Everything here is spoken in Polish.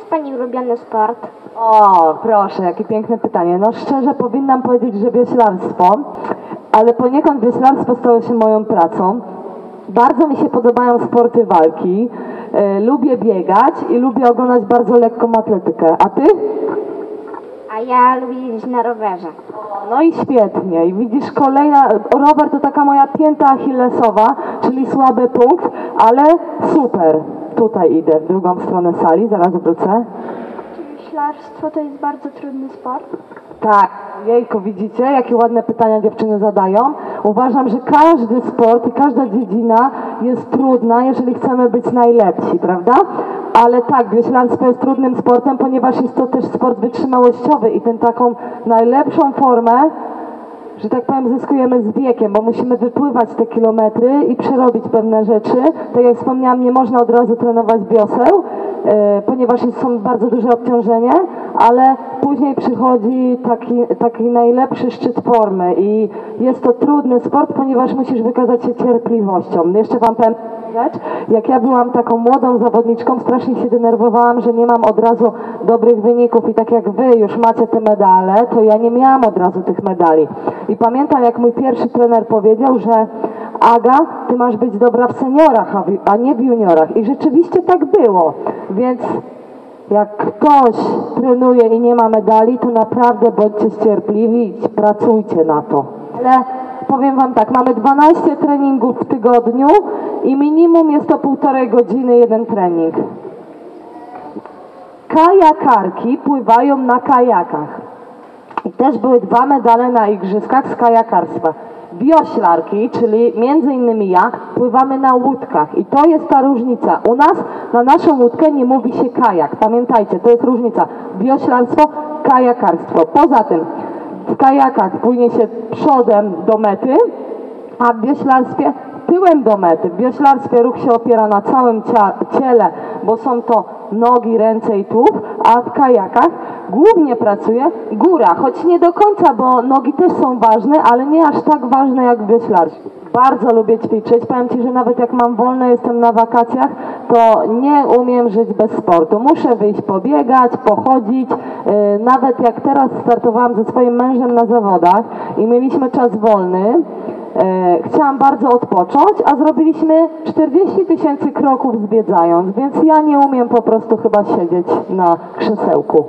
jest Pani ulubiony sport? O, proszę, jakie piękne pytanie. No szczerze powinnam powiedzieć, że wioślarstwo, ale poniekąd wioślarstwo stało się moją pracą. Bardzo mi się podobają sporty walki. E, lubię biegać i lubię oglądać bardzo lekką atletykę. A ty? A ja lubię jeździć na rowerze. No i świetnie. I widzisz, kolejna, rower to taka moja pięta achillesowa, czyli słaby punkt, ale super. Tutaj idę, w drugą stronę sali, zaraz wrócę. Czy ślarstwo to jest bardzo trudny sport? Tak, jejko, widzicie, jakie ładne pytania dziewczyny zadają. Uważam, że każdy sport i każda dziedzina jest trudna, jeżeli chcemy być najlepsi, prawda? Ale tak, wioślarstwo jest trudnym sportem, ponieważ jest to też sport wytrzymałościowy i ten taką najlepszą formę, że tak powiem, zyskujemy z wiekiem, bo musimy wypływać te kilometry i przerobić pewne rzeczy. Tak jak wspomniałam, nie można od razu trenować wioseł, e, ponieważ są bardzo duże obciążenie, ale później przychodzi taki, taki najlepszy szczyt formy i jest to trudny sport, ponieważ musisz wykazać się cierpliwością. Jeszcze Wam powiem rzecz, jak ja byłam taką młodą zawodniczką, strasznie się denerwowałam, że nie mam od razu dobrych wyników i tak jak Wy już macie te medale, to ja nie miałam od razu tych medali. I pamiętam, jak mój pierwszy trener powiedział, że Aga, ty masz być dobra w seniorach, a nie w juniorach. I rzeczywiście tak było. Więc jak ktoś trenuje i nie ma medali, to naprawdę bądźcie cierpliwi i pracujcie na to. Ale powiem Wam tak, mamy 12 treningów w tygodniu i minimum jest to półtorej godziny jeden trening. Kajakarki pływają na kajakach. I też były dwa medale na igrzyskach z kajakarstwa. Wioślarki, czyli między innymi ja, pływamy na łódkach i to jest ta różnica. U nas na naszą łódkę nie mówi się kajak. Pamiętajcie, to jest różnica. Wioślarstwo, kajakarstwo. Poza tym w kajakach płynie się przodem do mety, a w wioślarstwie tyłem do mety. W wioślarstwie ruch się opiera na całym ciele, bo są to nogi, ręce i tułów, a w kajakach głównie pracuje góra, choć nie do końca, bo nogi też są ważne, ale nie aż tak ważne jak w wioślarstwie. Bardzo lubię ćwiczyć. Powiem Ci, że nawet jak mam wolne, jestem na wakacjach, to nie umiem żyć bez sportu. Muszę wyjść pobiegać, pochodzić. Yy, Nawet jak teraz startowałam ze swoim mężem na zawodach i mieliśmy czas wolny, chciałam bardzo odpocząć, a zrobiliśmy 40 tysięcy kroków zwiedzając, więc ja nie umiem po prostu chyba siedzieć na krzesełku.